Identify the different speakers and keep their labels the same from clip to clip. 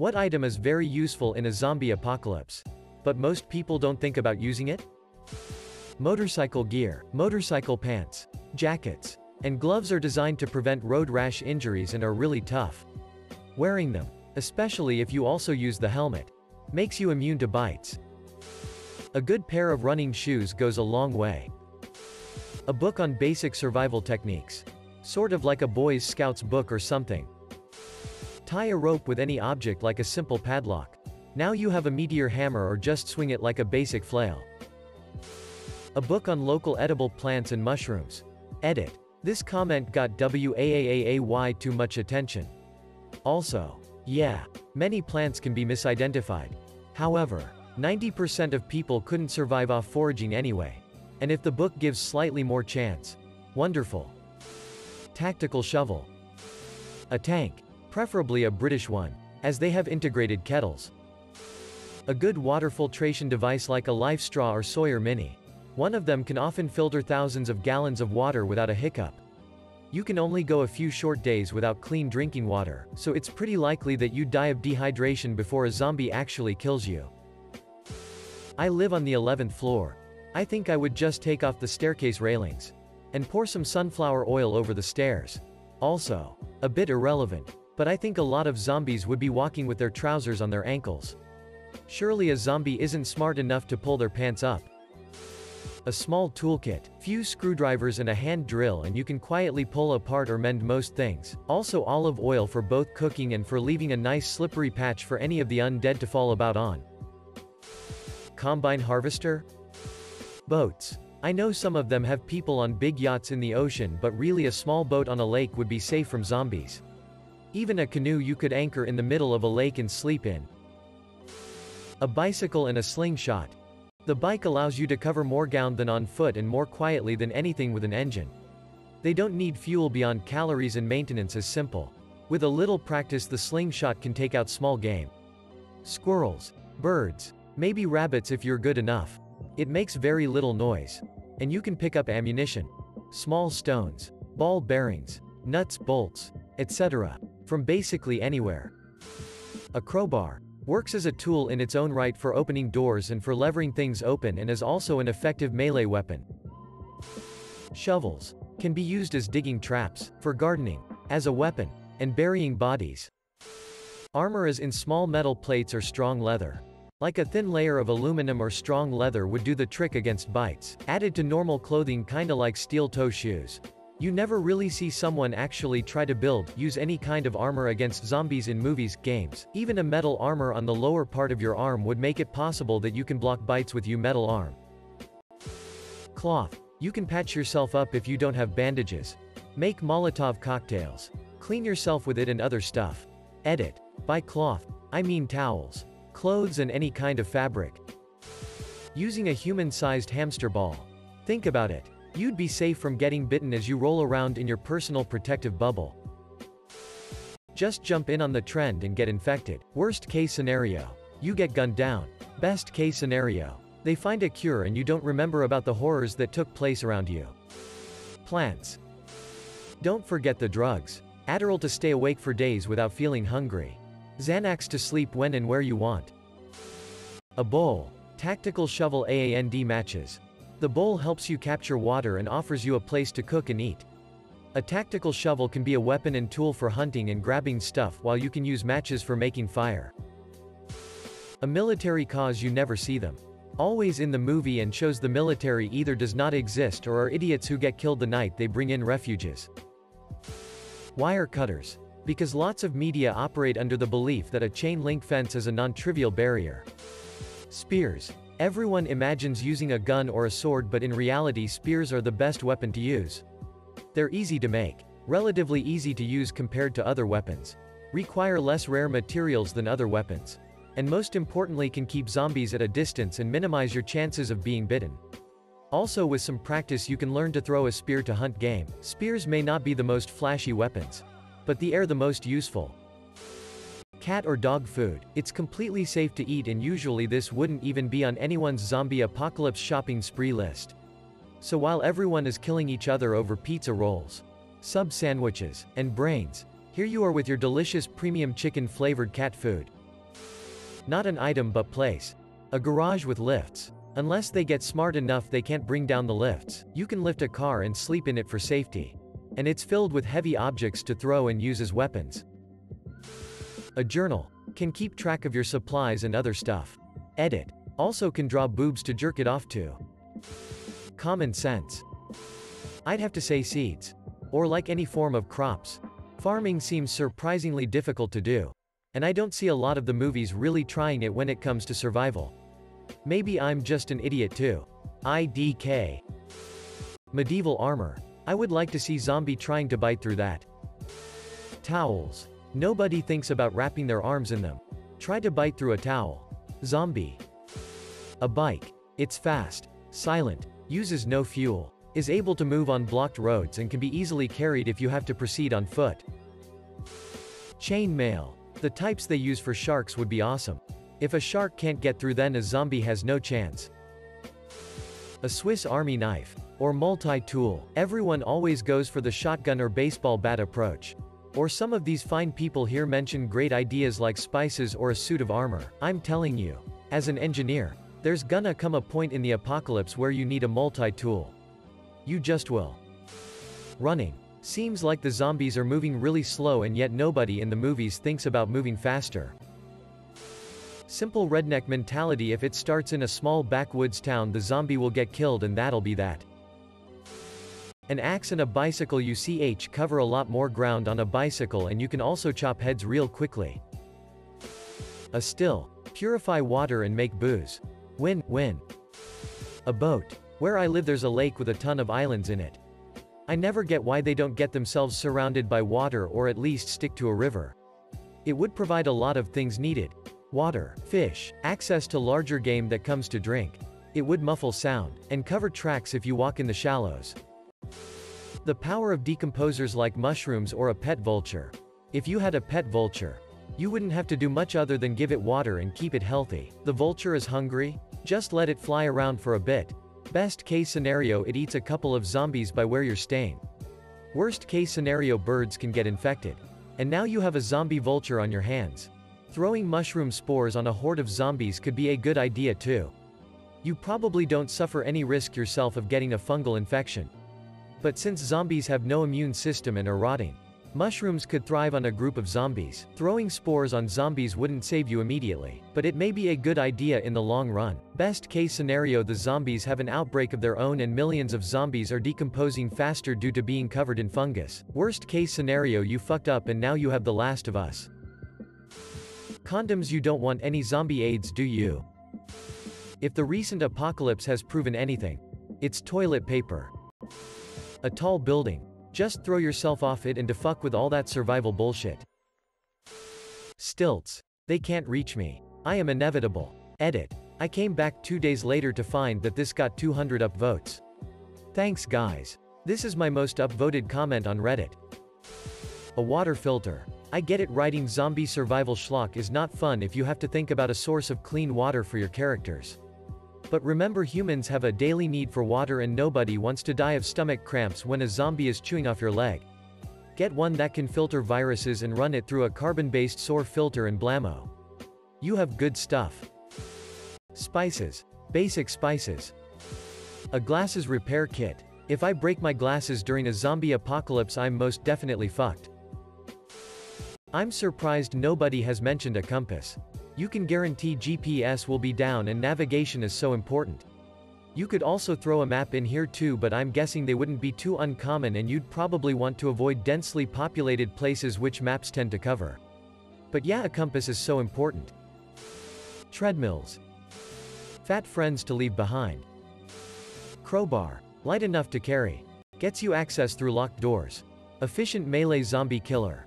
Speaker 1: What item is very useful in a zombie apocalypse? But most people don't think about using it? Motorcycle gear, motorcycle pants, jackets, and gloves are designed to prevent road rash injuries and are really tough. Wearing them, especially if you also use the helmet, makes you immune to bites. A good pair of running shoes goes a long way. A book on basic survival techniques. Sort of like a Boy Scouts book or something. Tie a rope with any object like a simple padlock. Now you have a meteor hammer or just swing it like a basic flail. A book on local edible plants and mushrooms. Edit. This comment got WAAAAY too much attention. Also. Yeah. Many plants can be misidentified. However, 90% of people couldn't survive off foraging anyway. And if the book gives slightly more chance. Wonderful. Tactical shovel. A tank. Preferably a British one. As they have integrated kettles. A good water filtration device like a Life Straw or Sawyer Mini. One of them can often filter thousands of gallons of water without a hiccup. You can only go a few short days without clean drinking water, so it's pretty likely that you die of dehydration before a zombie actually kills you. I live on the 11th floor. I think I would just take off the staircase railings. And pour some sunflower oil over the stairs. Also. A bit irrelevant. But I think a lot of zombies would be walking with their trousers on their ankles. Surely a zombie isn't smart enough to pull their pants up. A small toolkit, few screwdrivers and a hand drill and you can quietly pull apart or mend most things. Also olive oil for both cooking and for leaving a nice slippery patch for any of the undead to fall about on. Combine harvester? Boats. I know some of them have people on big yachts in the ocean but really a small boat on a lake would be safe from zombies. Even a canoe you could anchor in the middle of a lake and sleep in. A bicycle and a slingshot. The bike allows you to cover more ground than on foot and more quietly than anything with an engine. They don't need fuel beyond calories and maintenance is simple. With a little practice the slingshot can take out small game. Squirrels. Birds. Maybe rabbits if you're good enough. It makes very little noise. And you can pick up ammunition. Small stones. Ball bearings. Nuts, bolts. Etc. From basically anywhere. A crowbar. Works as a tool in its own right for opening doors and for levering things open and is also an effective melee weapon. Shovels. Can be used as digging traps, for gardening, as a weapon, and burying bodies. Armor is in small metal plates or strong leather. Like a thin layer of aluminum or strong leather would do the trick against bites, added to normal clothing kinda like steel toe shoes. You never really see someone actually try to build, use any kind of armor against zombies in movies, games. Even a metal armor on the lower part of your arm would make it possible that you can block bites with you metal arm. Cloth. You can patch yourself up if you don't have bandages. Make Molotov cocktails. Clean yourself with it and other stuff. Edit. By cloth, I mean towels. Clothes and any kind of fabric. Using a human-sized hamster ball. Think about it. You'd be safe from getting bitten as you roll around in your personal protective bubble. Just jump in on the trend and get infected. Worst case scenario. You get gunned down. Best case scenario. They find a cure and you don't remember about the horrors that took place around you. Plants. Don't forget the drugs. Adderall to stay awake for days without feeling hungry. Xanax to sleep when and where you want. A bowl. Tactical shovel AAND matches. The bowl helps you capture water and offers you a place to cook and eat. A tactical shovel can be a weapon and tool for hunting and grabbing stuff while you can use matches for making fire. A military cause you never see them. Always in the movie and shows the military either does not exist or are idiots who get killed the night they bring in refuges. Wire cutters. Because lots of media operate under the belief that a chain link fence is a non-trivial barrier. Spears. Everyone imagines using a gun or a sword but in reality spears are the best weapon to use. They're easy to make. Relatively easy to use compared to other weapons. Require less rare materials than other weapons. And most importantly can keep zombies at a distance and minimize your chances of being bitten. Also with some practice you can learn to throw a spear to hunt game. Spears may not be the most flashy weapons. But the are the most useful. Cat or dog food. It's completely safe to eat and usually this wouldn't even be on anyone's zombie apocalypse shopping spree list. So while everyone is killing each other over pizza rolls, sub sandwiches, and brains, here you are with your delicious premium chicken flavored cat food. Not an item but place. A garage with lifts. Unless they get smart enough they can't bring down the lifts, you can lift a car and sleep in it for safety. And it's filled with heavy objects to throw and use as weapons. A journal. Can keep track of your supplies and other stuff. Edit. Also can draw boobs to jerk it off to. Common sense. I'd have to say seeds. Or like any form of crops. Farming seems surprisingly difficult to do. And I don't see a lot of the movies really trying it when it comes to survival. Maybe I'm just an idiot too. IDK. Medieval armor. I would like to see zombie trying to bite through that. Towels. Nobody thinks about wrapping their arms in them. Try to bite through a towel. Zombie. A bike. It's fast, silent, uses no fuel, is able to move on blocked roads and can be easily carried if you have to proceed on foot. Chain mail. The types they use for sharks would be awesome. If a shark can't get through then a zombie has no chance. A Swiss army knife. Or multi-tool. Everyone always goes for the shotgun or baseball bat approach. Or some of these fine people here mention great ideas like spices or a suit of armor. I'm telling you. As an engineer, there's gonna come a point in the apocalypse where you need a multi-tool. You just will. Running. Seems like the zombies are moving really slow and yet nobody in the movies thinks about moving faster. Simple redneck mentality if it starts in a small backwoods town the zombie will get killed and that'll be that. An axe and a bicycle UCH cover a lot more ground on a bicycle and you can also chop heads real quickly. A still. Purify water and make booze. Win, win. A boat. Where I live there's a lake with a ton of islands in it. I never get why they don't get themselves surrounded by water or at least stick to a river. It would provide a lot of things needed. Water, fish, access to larger game that comes to drink. It would muffle sound, and cover tracks if you walk in the shallows. The power of decomposers like mushrooms or a pet vulture. If you had a pet vulture, you wouldn't have to do much other than give it water and keep it healthy. The vulture is hungry, just let it fly around for a bit. Best case scenario it eats a couple of zombies by where you're staying. Worst case scenario birds can get infected. And now you have a zombie vulture on your hands. Throwing mushroom spores on a horde of zombies could be a good idea too. You probably don't suffer any risk yourself of getting a fungal infection. But since zombies have no immune system and are rotting, Mushrooms could thrive on a group of zombies. Throwing spores on zombies wouldn't save you immediately, but it may be a good idea in the long run. Best case scenario the zombies have an outbreak of their own and millions of zombies are decomposing faster due to being covered in fungus. Worst case scenario you fucked up and now you have the last of us. Condoms you don't want any zombie AIDS do you? If the recent apocalypse has proven anything, it's toilet paper. A tall building. Just throw yourself off it and to fuck with all that survival bullshit. Stilts. They can't reach me. I am inevitable. Edit. I came back two days later to find that this got 200 upvotes. Thanks guys. This is my most upvoted comment on Reddit. A water filter. I get it writing zombie survival schlock is not fun if you have to think about a source of clean water for your characters. But remember humans have a daily need for water and nobody wants to die of stomach cramps when a zombie is chewing off your leg. Get one that can filter viruses and run it through a carbon-based sore filter and blammo. You have good stuff. Spices. Basic spices. A glasses repair kit. If I break my glasses during a zombie apocalypse I'm most definitely fucked. I'm surprised nobody has mentioned a compass. You can guarantee GPS will be down and navigation is so important. You could also throw a map in here too but I'm guessing they wouldn't be too uncommon and you'd probably want to avoid densely populated places which maps tend to cover. But yeah a compass is so important. Treadmills. Fat friends to leave behind. Crowbar. Light enough to carry. Gets you access through locked doors. Efficient melee zombie killer.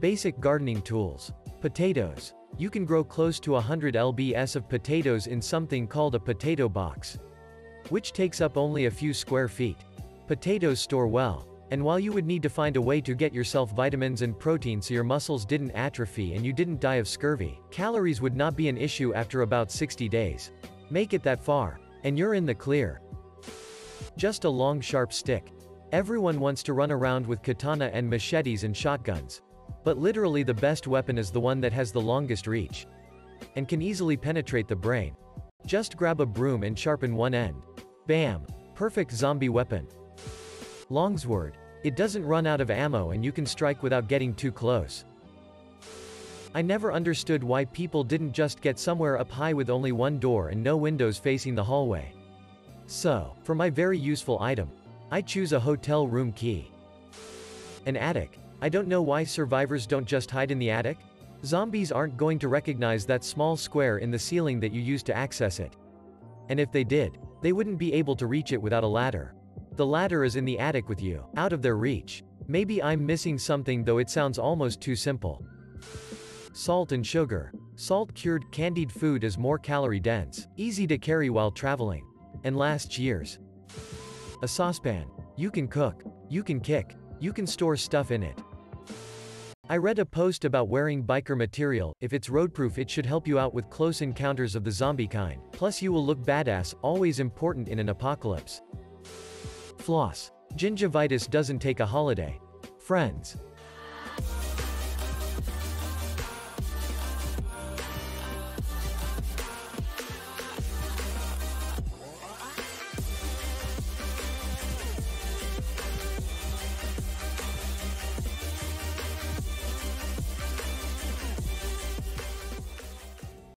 Speaker 1: Basic gardening tools. Potatoes. You can grow close to 100 lbs of potatoes in something called a potato box. Which takes up only a few square feet. Potatoes store well. And while you would need to find a way to get yourself vitamins and protein so your muscles didn't atrophy and you didn't die of scurvy, calories would not be an issue after about 60 days. Make it that far. And you're in the clear. Just a long sharp stick. Everyone wants to run around with katana and machetes and shotguns. But literally the best weapon is the one that has the longest reach. and can easily penetrate the brain. Just grab a broom and sharpen one end. Bam! Perfect zombie weapon. Longsword. It doesn't run out of ammo and you can strike without getting too close. I never understood why people didn't just get somewhere up high with only one door and no windows facing the hallway. So, for my very useful item, I choose a hotel room key. An attic. I don't know why survivors don't just hide in the attic. Zombies aren't going to recognize that small square in the ceiling that you use to access it. And if they did, they wouldn't be able to reach it without a ladder. The ladder is in the attic with you, out of their reach. Maybe I'm missing something though it sounds almost too simple. Salt and sugar. Salt-cured, candied food is more calorie-dense, easy to carry while traveling, and lasts years. A saucepan. You can cook. You can kick. You can store stuff in it. I read a post about wearing biker material, if it's roadproof it should help you out with close encounters of the zombie kind, plus you will look badass, always important in an apocalypse. Floss. Gingivitis doesn't take a holiday. Friends.